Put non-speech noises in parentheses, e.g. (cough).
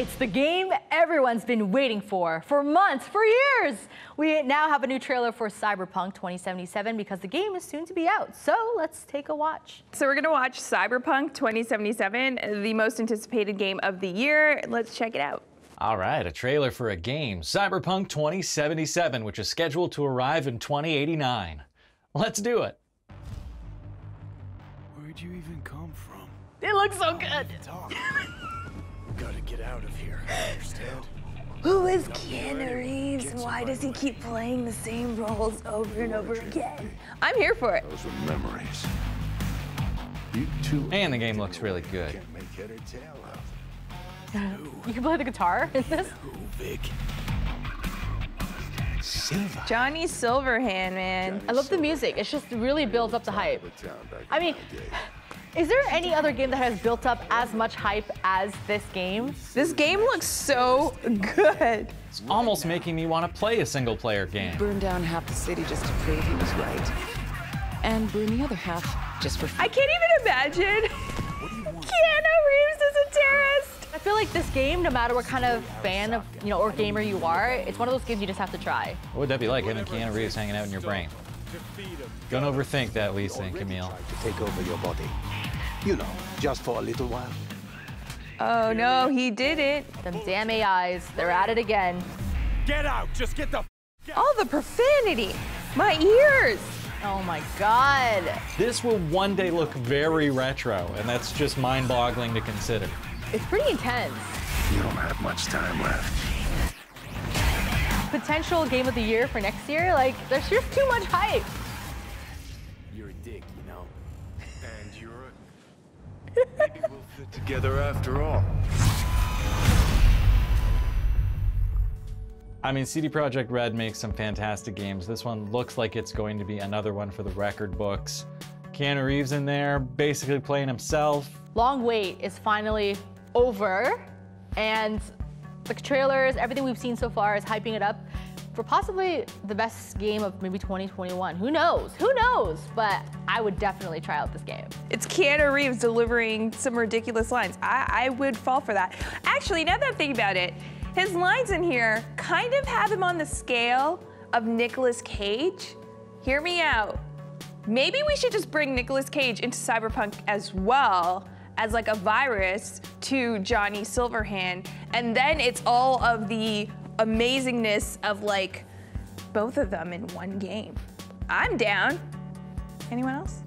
It's the game everyone's been waiting for, for months, for years. We now have a new trailer for Cyberpunk 2077 because the game is soon to be out. So let's take a watch. So we're gonna watch Cyberpunk 2077, the most anticipated game of the year. Let's check it out. All right, a trailer for a game, Cyberpunk 2077, which is scheduled to arrive in 2089. Let's do it. Where'd you even come from? It looks so good. Talk. Out of here. Understand? Who is Keanu Reeves and why does he keep playing the same roles over and over again? I'm here for it. Those are memories. You two And the game looks really good. can't make head or tail of. You can play the guitar in this. Who, Vic? Silva. Johnny Silverhand, man. I love the music. It just really builds up the hype. I mean, is there any other game that has built up as much hype as this game? This game looks so good. It's almost making me want to play a single player game. burned down half the city just to prove he was right. And burn the other half just for fun. I can't even imagine Keanu Reeves is a terrorist. I feel like this game, no matter what kind of fan of, you know, or gamer you are, it's one of those games you just have to try. What would that be like, having Keanu Reeves hanging out in your brain? Don't overthink that, Lisa and Camille. to take over your body. You know, just for a little while. Oh no, he did it. Them damn AIs, they're at it again. Get out! Just get the. All the profanity. My ears. Oh my god. This will one day look very retro, and that's just mind boggling to consider. It's pretty intense. You don't have much time left. Potential game of the year for next year, like, there's just too much hype. You're a dick, you know. And you're a. (laughs) Maybe we'll fit together after all. I mean, CD Projekt Red makes some fantastic games. This one looks like it's going to be another one for the record books. Keanu Reeves in there, basically playing himself. Long wait is finally over, and the trailers, everything we've seen so far is hyping it up for possibly the best game of maybe 2021. Who knows? Who knows? But I would definitely try out this game. It's Keanu Reeves delivering some ridiculous lines. I, I would fall for that. Actually, now that I'm thinking about it, his lines in here kind of have him on the scale of Nicolas Cage. Hear me out. Maybe we should just bring Nicolas Cage into Cyberpunk as well as like a virus to Johnny Silverhand, and then it's all of the amazingness of like both of them in one game. I'm down. Anyone else?